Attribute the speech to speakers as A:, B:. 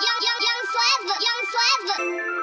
A: Young, young, young forever, young forever.